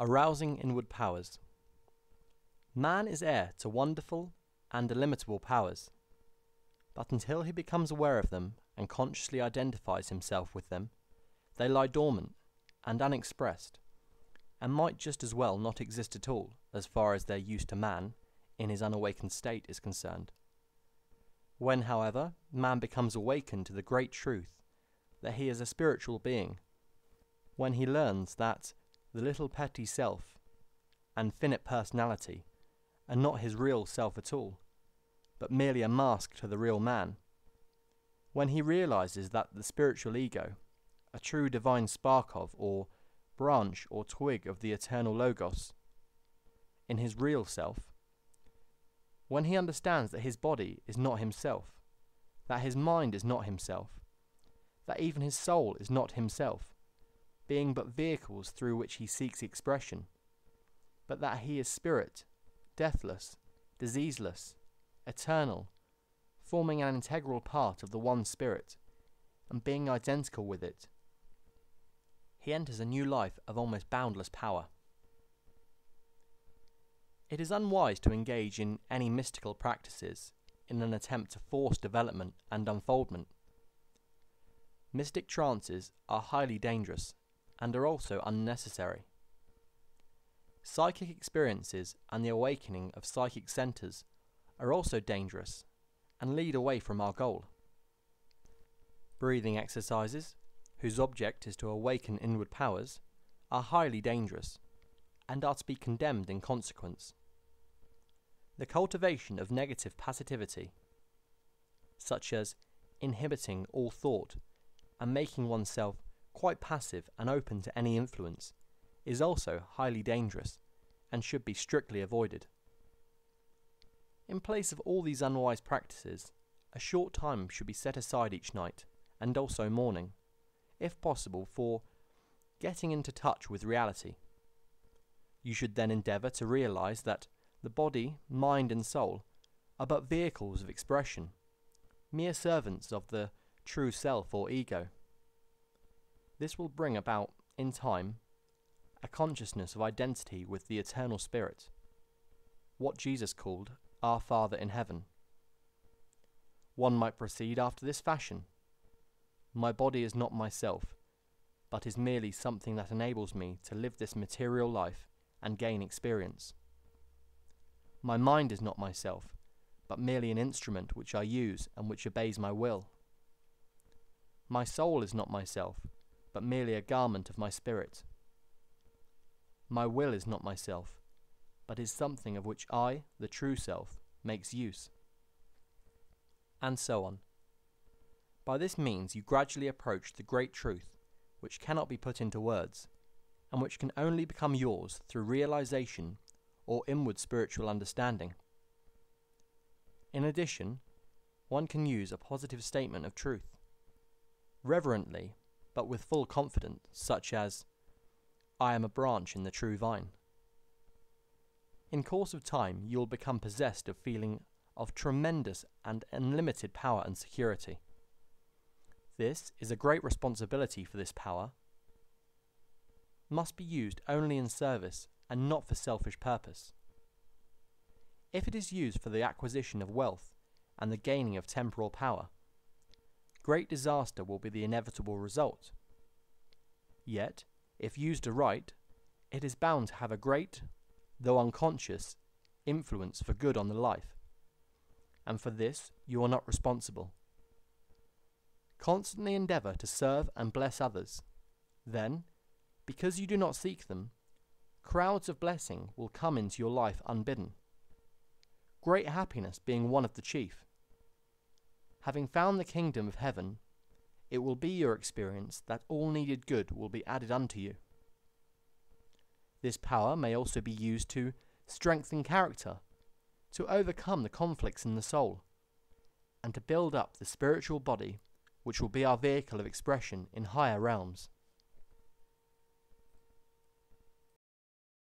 Arousing inward powers. Man is heir to wonderful and illimitable powers, but until he becomes aware of them and consciously identifies himself with them, they lie dormant and unexpressed, and might just as well not exist at all as far as their use to man, in his unawakened state, is concerned. When, however, man becomes awakened to the great truth that he is a spiritual being, when he learns that the little petty self and finite personality are not his real self at all, but merely a mask to the real man. When he realizes that the spiritual ego, a true divine spark of, or branch or twig of the eternal Logos, in his real self, when he understands that his body is not himself, that his mind is not himself, that even his soul is not himself, being but vehicles through which he seeks expression, but that he is spirit, deathless, diseaseless, eternal, forming an integral part of the one spirit, and being identical with it. He enters a new life of almost boundless power. It is unwise to engage in any mystical practices in an attempt to force development and unfoldment. Mystic trances are highly dangerous and are also unnecessary. Psychic experiences and the awakening of psychic centers are also dangerous and lead away from our goal. Breathing exercises, whose object is to awaken inward powers, are highly dangerous and are to be condemned in consequence. The cultivation of negative passivity, such as inhibiting all thought and making oneself quite passive and open to any influence, is also highly dangerous and should be strictly avoided. In place of all these unwise practices, a short time should be set aside each night, and also morning, if possible, for getting into touch with reality. You should then endeavour to realize that the body, mind, and soul are but vehicles of expression, mere servants of the true self or ego. This will bring about, in time, a consciousness of identity with the eternal Spirit, what Jesus called our Father in heaven. One might proceed after this fashion My body is not myself, but is merely something that enables me to live this material life and gain experience. My mind is not myself, but merely an instrument which I use and which obeys my will. My soul is not myself, but merely a garment of my spirit. My will is not myself, but is something of which I, the true self, makes use. And so on. By this means you gradually approach the great truth, which cannot be put into words, and which can only become yours through realization or inward spiritual understanding. In addition, one can use a positive statement of truth. Reverently, but with full confidence, such as, I am a branch in the true vine. In course of time, you will become possessed of feeling of tremendous and unlimited power and security. This is a great responsibility for this power must be used only in service and not for selfish purpose. If it is used for the acquisition of wealth and the gaining of temporal power, great disaster will be the inevitable result. Yet, if used aright, it is bound to have a great, though unconscious, influence for good on the life, and for this you are not responsible. Constantly endeavour to serve and bless others. Then, because you do not seek them, crowds of blessing will come into your life unbidden. Great happiness being one of the chief. Having found the kingdom of heaven, it will be your experience that all needed good will be added unto you. This power may also be used to strengthen character, to overcome the conflicts in the soul, and to build up the spiritual body which will be our vehicle of expression in higher realms.